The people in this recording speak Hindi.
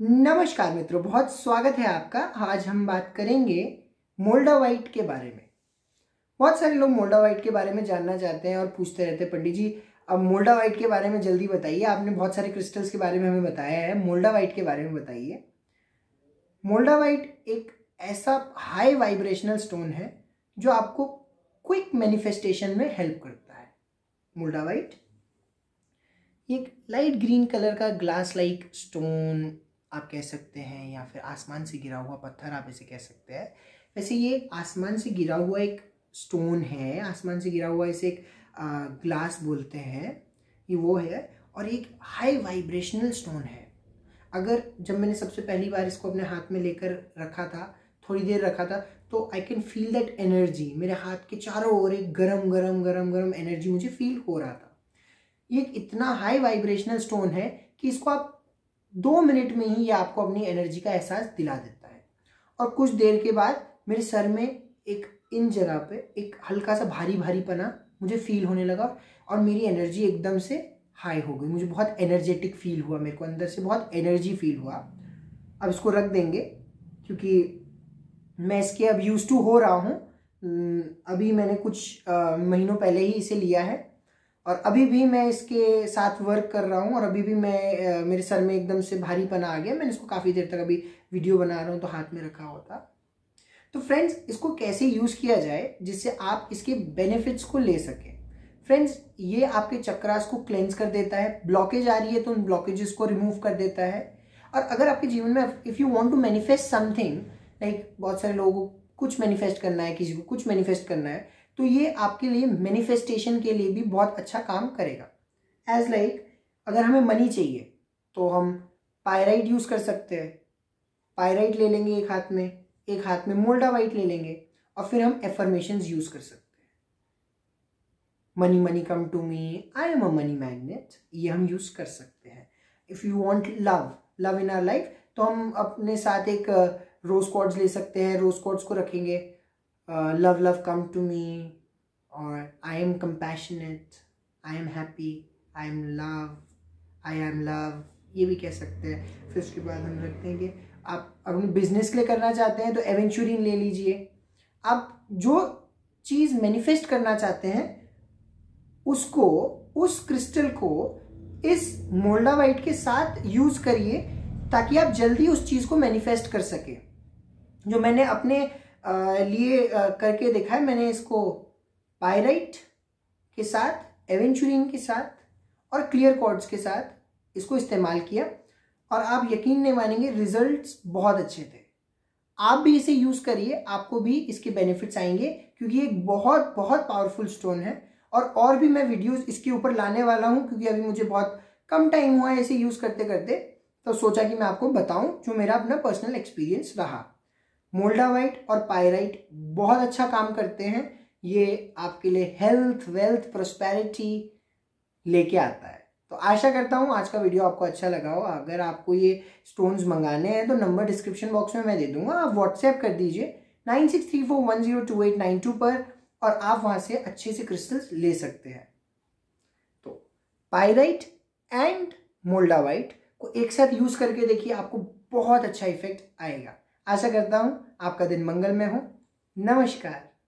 नमस्कार मित्रों, बहुत स्वागत है आपका। आज हम बात करेंगे मोल्डावाइट के बारे में। बहुत सारे लोग मोल्डावाइट के बारे में जानना चाहते हैं और पूछते रहते हैं, पंडित जी, अब मोल्डावाइट के बारे में जल्दी बताइए। आपने बहुत सारे क्रिस्टल्स के बारे में हमें बताया है मोल्डावाइट के बारे में बताइए। मोल्डावाइट एक ऐसा हाई वाइब्रेशनल स्टोन है, जो आपको क्विक मैनिफेस्टेशन में हेल्प करता है। मोल्डावाइट एक लाइट ग्रीन कलर का ग्लास लाइक स्टोन आप कह सकते हैं या फिर आसमान से गिरा हुआ पत्थर आप इसे कह सकते हैं। वैसे ये आसमान से गिरा हुआ एक स्टोन है, आसमान से गिरा हुआ इसे एक ग्लास बोलते हैं, ये वो है और एक हाई वाइब्रेशनल स्टोन है। अगर जब मैंने सबसे पहली बार इसको अपने हाथ में लेकर रखा था, थोड़ी देर रखा था तो I can feel that energy मेरे हाथ के चारों ओर एक गरम गरम गरम गरम एनर्जी मुझे फील हो रहा था। ये इतना हाई वाइब्रेशनल स्टोन है कि इसको आप दो मिनट में ही ये आपको अपनी एनर्जी का एहसास दिला देता है। और कुछ देर के बाद मेरे सर में एक, इन जगह पे एक हल्का सा भारी भारी पना मुझे फील होने लगा और मेरी एनर्जी एकदम से हाई हो गई। मुझे बहुत एनर्जेटिक फील हुआ मेरे को, अंदर से बहुत एनर्जी फील हुआ। अब इसको रख देंगे, क्योंकि मैं इसके अब यूज़ टू हो रहा हूँ। अभी मैंने कुछ महीनों पहले ही इसे लिया है। और अभी भी मैं इसके साथ वर्क कर रहा हूँ और अभी भी मैं मेरे सर में एकदम से भारी पना आ गया। मैंने इसको काफ़ी देर तक अभी वीडियो बना रहा हूँ तो हाथ में रखा होता तो फ्रेंड्स इसको कैसे यूज़ किया जाए जिससे आप इसके बेनिफिट्स को ले सकें? फ्रेंड्स ये आपके चक्रास को क्लेंस कर देता है। ब्लॉकेज आ रही है तो उन ब्लॉकेजेस को रिमूव कर देता है। और अगर आपके जीवन में if you want to manifest something like बहुत सारे लोगों को कुछ मैनिफेस्ट करना है, किसी को कुछ मैनिफेस्ट करना है तो ये आपके लिए मैनिफेस्टेशन के लिए भी बहुत अच्छा काम करेगा। एज लाइक like, अगर हमें मनी चाहिए तो हम पायराइट यूज़ कर सकते हैं। पायराइट ले लेंगे एक हाथ में एक हाथ में मोल्डा वाइट ले लेंगे और फिर हम एफर्मेशन यूज़ कर सकते हैं। Money money come to me I am a money magnet ये हम यूज़ कर सकते हैं। If you want love love in our life तो हम अपने साथ एक रोज uh, कॉर्ड्स ले सकते हैं रोज कॉर्ड्स को रखेंगे। Uh, love love come to me or I am compassionate I am happy I am love I am love ये भी कह सकते हैं। फिर उसके बाद हम रखते हैं कि आप अपने बिज़नेस के लिए करना चाहते हैं तो एवेंचुरिन ले लीजिए। आप जो चीज़ मैनिफेस्ट करना चाहते हैं उसको उस क्रिस्टल को इस मोल्डावाइट के साथ यूज़ करिए ताकि आप जल्दी उस चीज़ को मैनिफेस्ट कर सके। जो मैंने अपने लिए करके देखा है मैंने इसको पायराइट के साथ एवेंचुरिन के साथ और क्लियर कॉर्ड्स के साथ इसको इस्तेमाल किया और आप यकीन नहीं मानेंगे रिजल्ट्स बहुत अच्छे थे। आप भी इसे यूज़ करिए, आपको भी इसके बेनिफिट्स आएँगे क्योंकि एक बहुत बहुत पावरफुल स्टोन है और और भी मैं वीडियोस इसके ऊपर लाने वाला हूँ क्योंकि अभी मुझे बहुत कम टाइम हुआ है इसे यूज़ करते करते तो सोचा कि मैं आपको बताऊँ जो मेरा अपना पर्सनल एक्सपीरियंस रहा। मोल्डावाइट और पायराइट बहुत अच्छा काम करते हैं। ये आपके लिए हेल्थ वेल्थ प्रोस्पेरिटी लेके आता है। तो आशा करता हूँ आज का वीडियो आपको अच्छा लगा हो। अगर आपको ये स्टोन्स मंगाने हैं तो नंबर डिस्क्रिप्शन बॉक्स में मैं दे दूँगा। आप व्हाट्सएप कर दीजिए nine six three four one zero two eight nine two पर और आप वहाँ से अच्छे से क्रिस्टल्स ले सकते हैं। तो पायराइट एंड मोल्डावाइट को एक साथ यूज़ करके देखिए आपको बहुत अच्छा इफ़ेक्ट आएगा। आशा करता हूँ आपका दिन मंगलमय हो। नमस्कार।